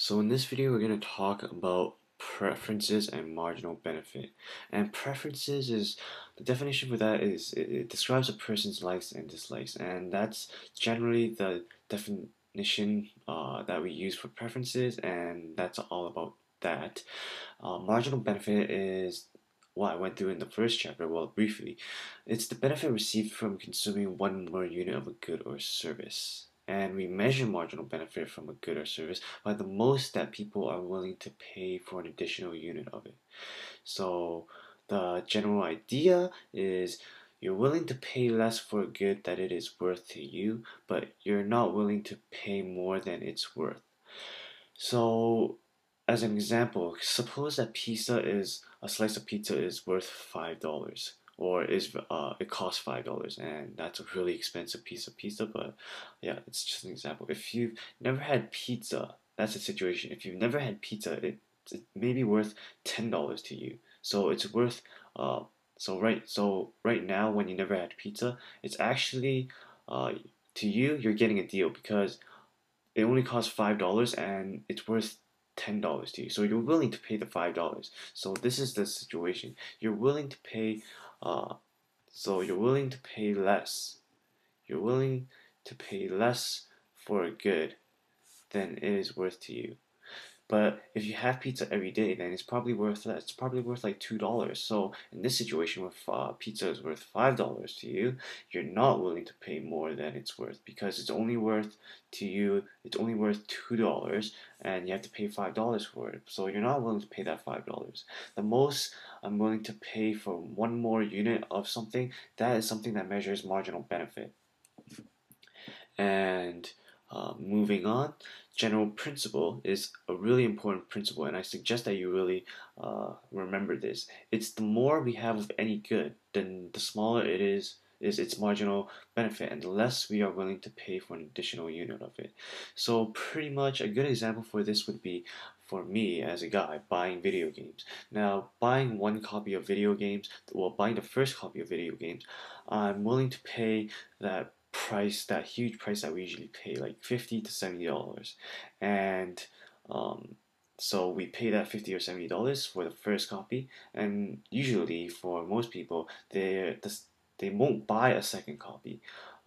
So in this video we're going to talk about preferences and marginal benefit. And preferences is the definition for that is it, it, describes a person's likes and dislikes and that's generally the definition uh, that we use for preferences and that's all about that. Uh, marginal benefit is what I went through in the first chapter, well, briefly. It's the benefit received from consuming one more unit of a good or service and we measure marginal benefit from a good or service by the most that people are willing to pay for an additional unit of it. So the general idea is you're willing to pay less for a good that it is worth to you, but you're not willing to pay more than it's worth. So as an example, suppose that pizza is a slice of pizza is worth five dollars or is uh, it costs five dollars and that's a really expensive piece of pizza but yeah it's just an example. If you've never had pizza that's a situation. If you've never had pizza it, it may be worth ten dollars to you. So it's worth uh, so right so right now when you never had pizza it's actually uh, to you you're getting a deal because it only costs five dollars and it's worth ten dollars to you. So you're willing to pay the five dollars. So this is the situation. You're willing to pay uh, so you're willing to pay less. You're willing to pay less for a good than it is worth to you. But if you have pizza every day, then it's probably worth. It's probably worth like two dollars. So in this situation, where uh, pizza is worth five dollars to you, you're not willing to pay more than it's worth because it's only worth to you. It's only worth two dollars, and you have to pay five dollars for it. So you're not willing to pay that five dollars. The most I'm willing to pay for one more unit of something. That is something that measures marginal benefit. And uh, moving on, general principle is a really important principle, and I suggest that you really uh, remember this. It's the more we have of any good, then the smaller it is is its marginal benefit and the less we are willing to pay for an additional unit of it. So pretty much a good example for this would be for me as a guy buying video games. Now buying one copy of video games, well buying the first copy of video games, I'm willing to pay that price, that huge price that we usually pay, like fifty to seventy dollars, and um, so we pay that fifty or seventy dollars for the first copy, and usually for most people, they they won't buy a second copy.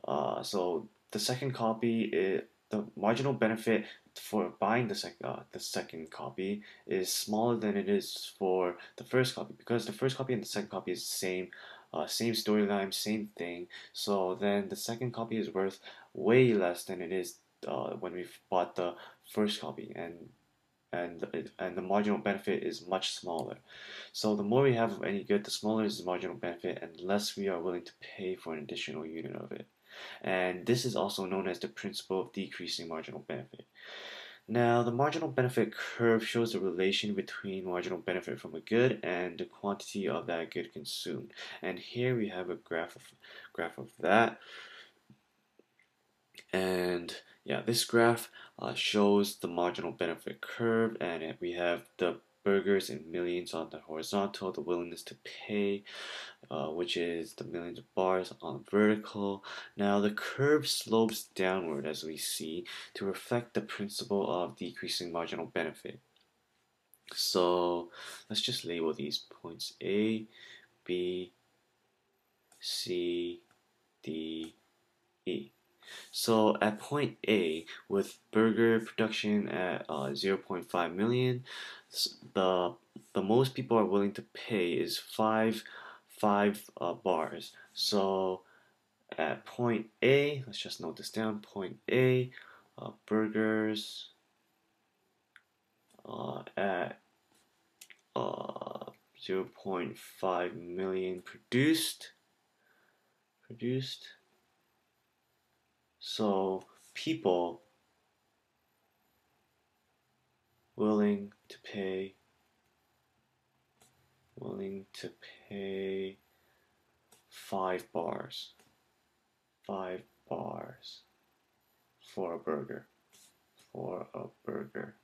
Uh, so the second copy, is, the marginal benefit for buying the second uh, the second copy is smaller than it is for the first copy. Because the first copy and the second copy is the same uh, same storyline, same thing. So then the second copy is worth way less than it is uh, when we bought the first copy, and and and the marginal benefit is much smaller. So the more we have of any good, the smaller is the marginal benefit, and less we are willing to pay for an additional unit of it. And this is also known as the principle of decreasing marginal benefit. Now, the marginal benefit curve shows the relation between marginal benefit from a good and the quantity of that good consumed. And here we have a graph of graph of that. And yeah, this graph uh, shows the marginal benefit curve, and we have the burgers and millions on the horizontal, the willingness to pay, uh, which is the millions of bars on vertical. Now the curve slopes downward as we see to reflect the principle of decreasing marginal benefit. So let's just label these points A, B, C, D, E. So at point A, with burger production at uh, 0.5 million, the the most people are willing to pay is five five uh, bars. So at point A, let's just note this down. Point A, uh, burgers uh, at uh, 0.5 million produced produced so people willing to pay willing to pay five bars five bars for a burger for a burger.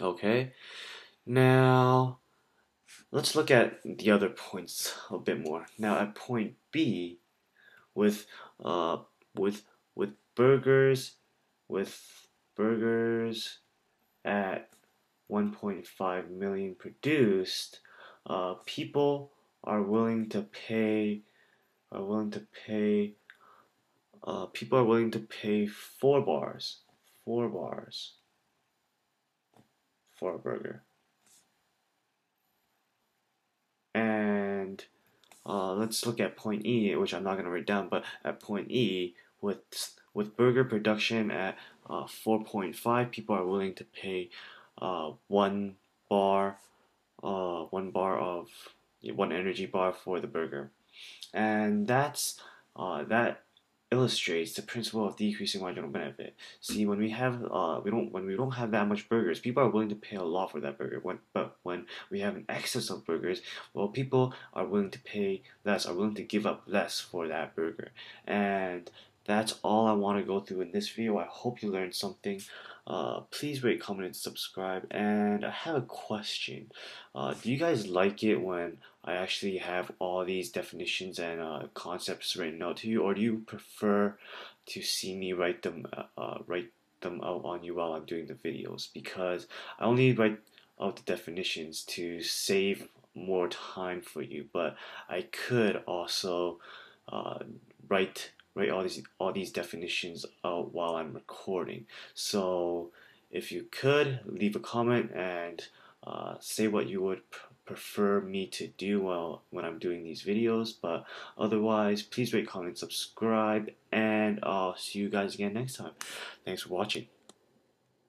Okay now let's look at the other points a bit more. Now at point B with uh, with with burgers, with burgers at 1.5 million produced, uh, people are willing to pay are willing to pay uh, people are willing to pay four bars four bars for a burger and uh, let's look at point E which I'm not going to write down but at point E with with burger production at uh, 4.5 people are willing to pay uh, one bar uh, one bar of one energy bar for the burger. And that's uh, that illustrates the principle of decreasing marginal benefit. See, when we have uh, we don't when we don't have that much burgers, people are willing to pay a lot for that burger. When but when we have an excess of burgers, well, people are willing to pay less, are willing to give up less for that burger, and that's all I want to go through in this video. I hope you learned something. Uh, please rate, comment, and subscribe. And I have a question. Uh, do you guys like it when I actually have all these definitions and uh, concepts written out to you, or do you prefer to see me write them uh, uh, write them out on you while I'm doing the videos? Because I only write out the definitions to save more time for you, but I could also uh, write write all these all these definitions out while I'm recording. So if you could leave a comment and uh, say what you would prefer me to do while when I'm doing these videos. But otherwise, please rate, comment, subscribe, and I'll see you guys again next time. Thanks for watching.